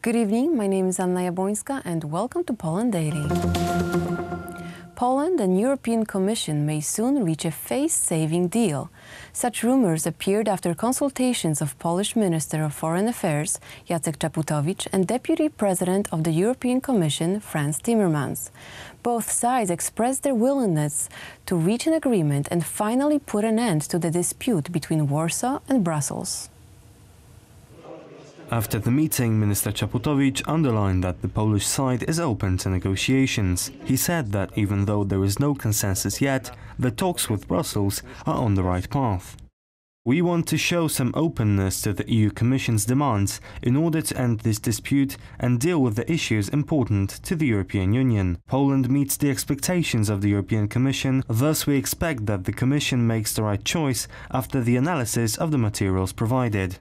Good evening, my name is Anna Jabłońska and welcome to Poland Daily. Poland and European Commission may soon reach a face-saving deal. Such rumors appeared after consultations of Polish Minister of Foreign Affairs Jacek Czaputowicz and Deputy President of the European Commission Frans Timmermans. Both sides expressed their willingness to reach an agreement and finally put an end to the dispute between Warsaw and Brussels. After the meeting, Minister Czaputowicz underlined that the Polish side is open to negotiations. He said that even though there is no consensus yet, the talks with Brussels are on the right path. We want to show some openness to the EU Commission's demands in order to end this dispute and deal with the issues important to the European Union. Poland meets the expectations of the European Commission, thus we expect that the Commission makes the right choice after the analysis of the materials provided.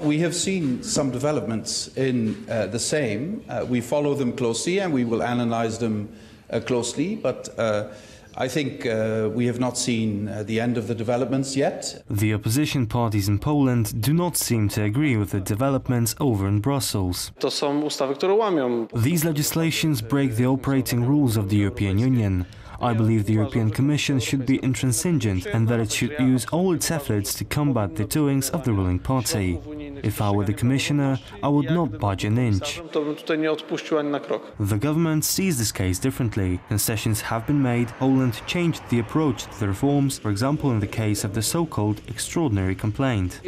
We have seen some developments in uh, the same. Uh, we follow them closely and we will analyze them uh, closely, but uh, I think uh, we have not seen uh, the end of the developments yet. The opposition parties in Poland do not seem to agree with the developments over in Brussels. To są ustawy, które łamią. These legislations break the operating rules of the European Union. I believe the European Commission should be intransigent and that it should use all its efforts to combat the doings of the ruling party. If I were the Commissioner, I would not budge an inch. The government sees this case differently. Concessions have been made. Poland changed the approach to the reforms, for example in the case of the so-called extraordinary complaint.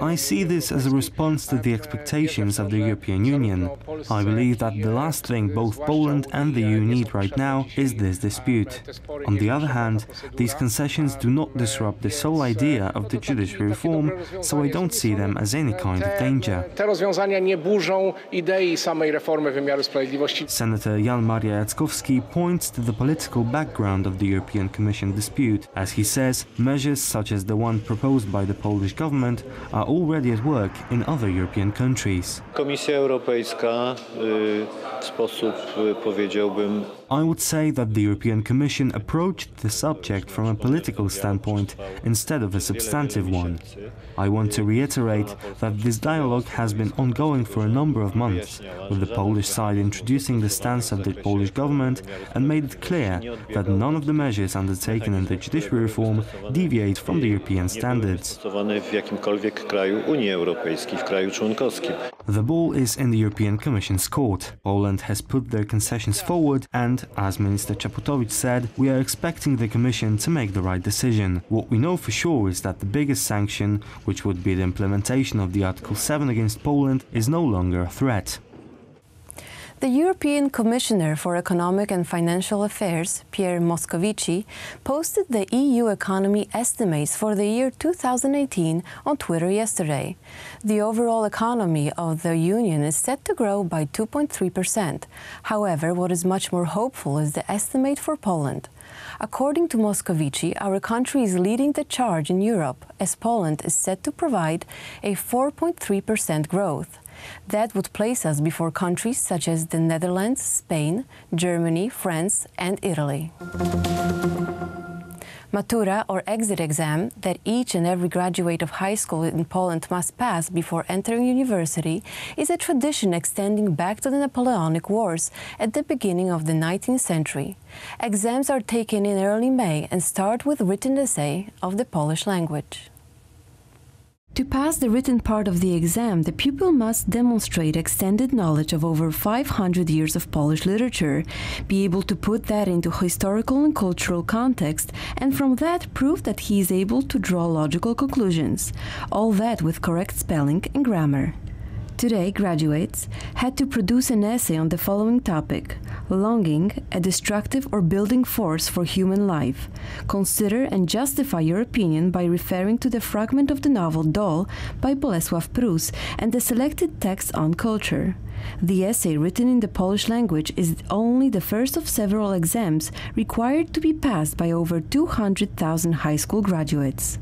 I see this as a response to the expectations of the European Union. I believe that the last thing both Poland and the EU need right now is this dispute. On the other hand, these concessions do not disrupt the sole idea of the judiciary reform, so I don't see them as any kind of danger. Te rozwiązania nie burzą idei samej reformy wymiaru sprawiedliwości. Senator Jan Maria Jackowski points to the political background of the European Commission dispute. As he says, measures such as the one proposed by the Polish government are already at work in other European countries. Komisja Europejska y, w sposób y, powiedziałbym I would say that the European Commission approached the subject from a political standpoint instead of a substantive one. I want to reiterate that this dialogue has been ongoing for a number of months, with the Polish side introducing the stance of the Polish government and made it clear that none of the measures undertaken in the judiciary reform deviate from the European standards. The ball is in the European Commission's court. Poland has put their concessions forward and, as Minister Czaputowicz said, we are expecting the Commission to make the right decision. What we know for sure is that the biggest sanction, which would be the implementation of the Article 7 against Poland, is no longer a threat. The European Commissioner for Economic and Financial Affairs, Pierre Moscovici, posted the EU economy estimates for the year 2018 on Twitter yesterday. The overall economy of the Union is set to grow by 2.3%. However, what is much more hopeful is the estimate for Poland. According to Moscovici, our country is leading the charge in Europe, as Poland is set to provide a 4.3% growth. That would place us before countries such as the Netherlands, Spain, Germany, France, and Italy. Matura or exit exam that each and every graduate of high school in Poland must pass before entering university is a tradition extending back to the Napoleonic Wars at the beginning of the 19th century. Exams are taken in early May and start with written essay of the Polish language. To pass the written part of the exam, the pupil must demonstrate extended knowledge of over 500 years of Polish literature, be able to put that into historical and cultural context, and from that prove that he is able to draw logical conclusions. All that with correct spelling and grammar. Today, graduates had to produce an essay on the following topic Longing, a destructive or building force for human life. Consider and justify your opinion by referring to the fragment of the novel Doll by Bolesław Prus and the selected text on culture. The essay written in the Polish language is only the first of several exams required to be passed by over 200,000 high school graduates.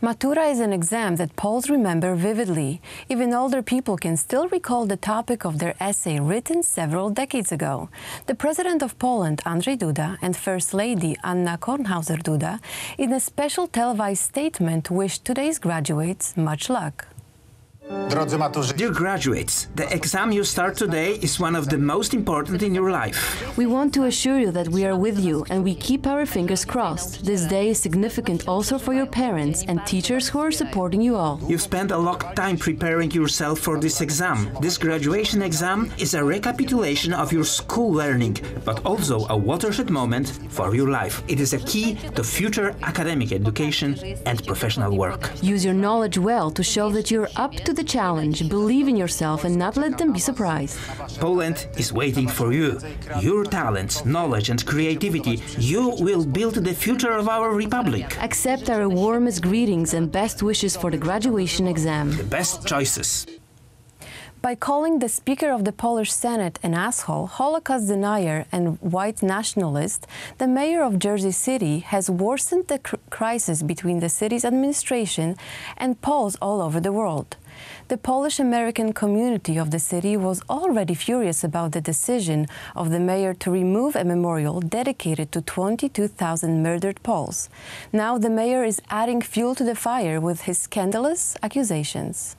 Matura is an exam that Poles remember vividly. Even older people can still recall the topic of their essay written several decades ago. The President of Poland, Andrzej Duda, and First Lady Anna Kornhauser-Duda, in a special televised statement, wished today's graduates much luck. Dear graduates, the exam you start today is one of the most important in your life. We want to assure you that we are with you and we keep our fingers crossed. This day is significant also for your parents and teachers who are supporting you all. You've spent a long time preparing yourself for this exam. This graduation exam is a recapitulation of your school learning, but also a watershed moment for your life. It is a key to future academic education and professional work. Use your knowledge well to show that you're up to the challenge, believe in yourself and not let them be surprised. Poland is waiting for you. Your talents, knowledge and creativity, you will build the future of our republic. Accept our warmest greetings and best wishes for the graduation exam. The best choices. By calling the Speaker of the Polish Senate an asshole, Holocaust denier, and white nationalist, the mayor of Jersey City has worsened the cr crisis between the city's administration and Poles all over the world. The Polish American community of the city was already furious about the decision of the mayor to remove a memorial dedicated to 22,000 murdered Poles. Now the mayor is adding fuel to the fire with his scandalous accusations.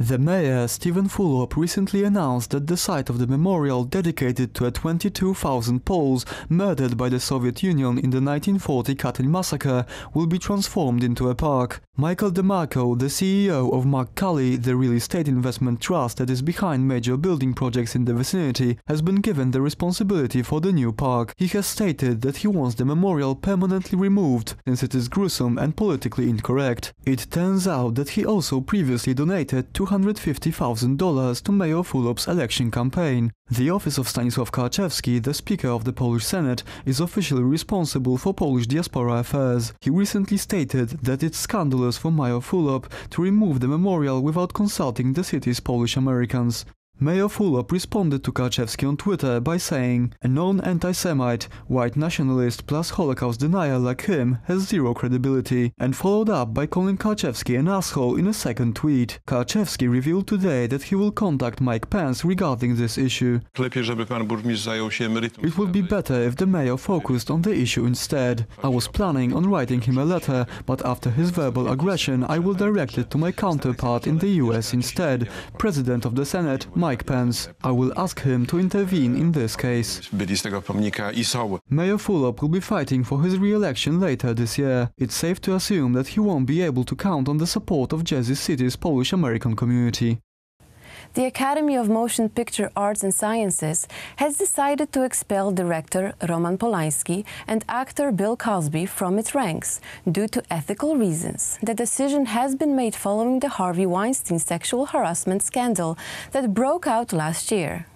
The mayor, Steven Fulop, recently announced that the site of the memorial dedicated to 22,000 Poles murdered by the Soviet Union in the 1940 Katyn massacre will be transformed into a park. Michael DeMarco, the CEO of Mack-Cali, the real estate investment trust that is behind major building projects in the vicinity, has been given the responsibility for the new park. He has stated that he wants the memorial permanently removed, since it is gruesome and politically incorrect. It turns out that he also previously donated $250,000 to Mayor Fulop's election campaign. The office of Stanisław Karczewski, the Speaker of the Polish Senate, is officially responsible for Polish diaspora affairs. He recently stated that it's scandalous for Mayor Fulop to remove the memorial without consulting the city's Polish Americans. Mayor Fulop responded to Karczewski on Twitter by saying, a non-anti-Semite, white nationalist plus Holocaust denier like him has zero credibility, and followed up by calling Karczewski an asshole in a second tweet. Karczewski revealed today that he will contact Mike Pence regarding this issue. It would be better if the mayor focused on the issue instead. I was planning on writing him a letter, but after his verbal aggression I will direct it to my counterpart in the US instead, President of the Senate, Mike Pence. I will ask him to intervene in this case. Mayor Fulop will be fighting for his re-election later this year. It's safe to assume that he won't be able to count on the support of Jersey City's Polish-American community. The Academy of Motion Picture Arts and Sciences has decided to expel director Roman Polański and actor Bill Cosby from its ranks due to ethical reasons. The decision has been made following the Harvey Weinstein sexual harassment scandal that broke out last year.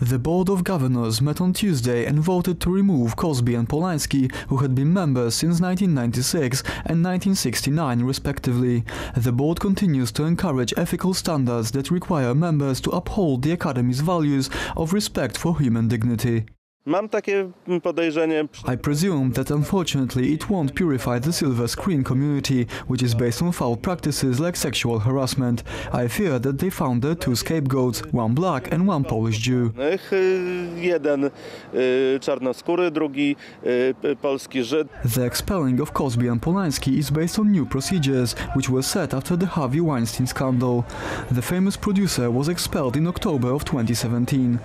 The Board of Governors met on Tuesday and voted to remove Cosby and Polański, who had been members since 1996 and 1969 respectively. The board continues to encourage ethical standards that require members to uphold the Academy's values of respect for human dignity. Mam takie podejrzenie. I presume that unfortunately it won't purify the silver screen community, which is based on foul practices like sexual harassment. I fear that they found their two scapegoats, one black and one Polish Jew. Jeden czarnoskóry, drugi polski Żyd. The expelling of Cosby and Polański is based on new procedures, which were set after the Harvey Weinstein scandal. The famous producer was expelled in October of 2017.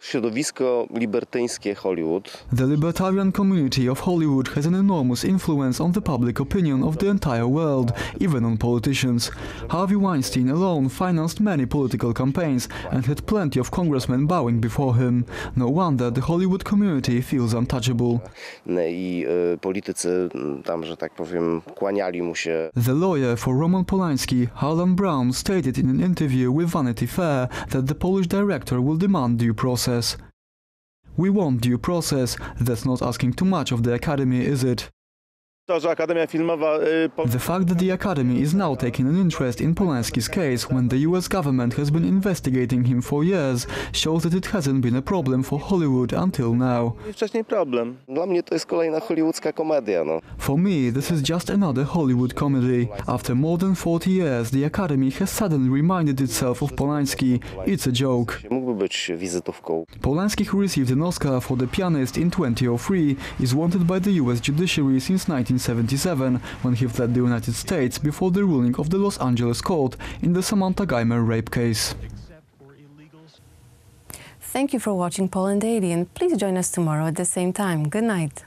Środowisko libertyńskie Hollywood. The libertarian community of Hollywood has an enormous influence on the public opinion of the entire world, even on politicians. Harvey Weinstein alone financed many political campaigns and had plenty of congressmen bowing before him. No wonder the Hollywood community feels untouchable. I politycy tam, że tak powiem, kłaniali mu się. The lawyer for Roman Polański, Harland Braun, stated in an interview with Vanity Fair that the Polish director will demand due process. We want due process, that's not asking too much of the Academy, is it? The fact that the Academy is now taking an interest in Polanski's case when the US government has been investigating him for years shows that it hasn't been a problem for Hollywood until now. wcześniej problem. Dla mnie to jest kolejna hollywoodzka komedia, no. For me, this is just another Hollywood comedy. After more than 40 years, the Academy has suddenly reminded itself of Polanski. It's a joke. Mógłby być wizytówką. Polanski, who received an Oscar for The Pianist in 2003, is wanted by the US judiciary since 1977, when he fled the United States before the ruling of the Los Angeles court in the Samantha Geimer rape case. Thank you for watching Poland Daily and please join us tomorrow at the same time. Good night.